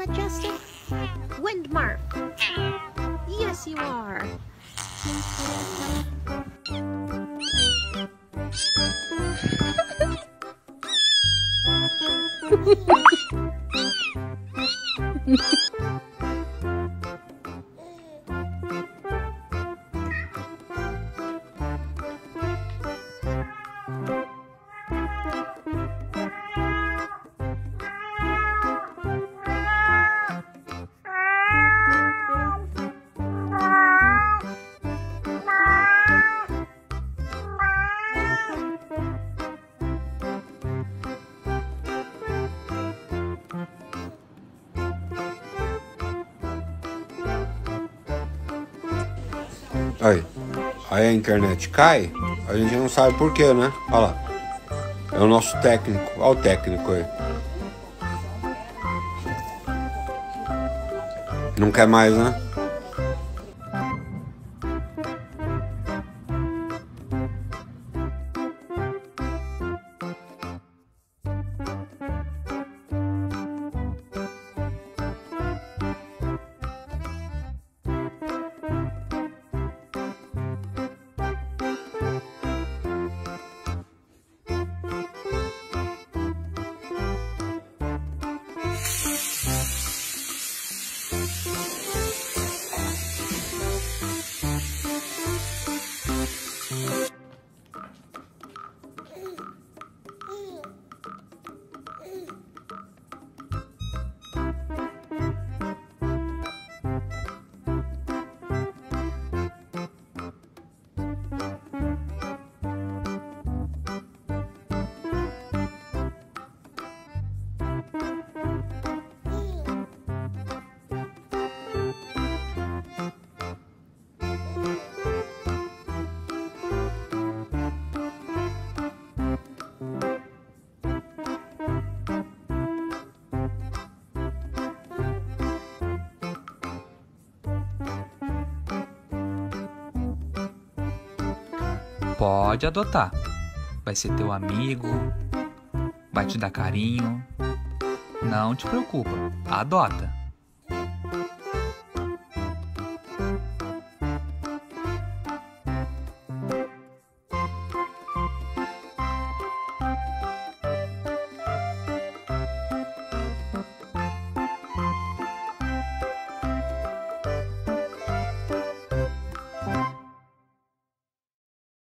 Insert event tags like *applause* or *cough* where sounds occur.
Majestic? Windmark. Yes, you are. *laughs* Aí. Aí a internet cai, a gente não sabe porquê, né? Olha lá. É o nosso técnico. Olha o técnico aí. Não quer mais, né? Pode adotar. Vai ser teu amigo, vai te dar carinho. Não te preocupa, adota.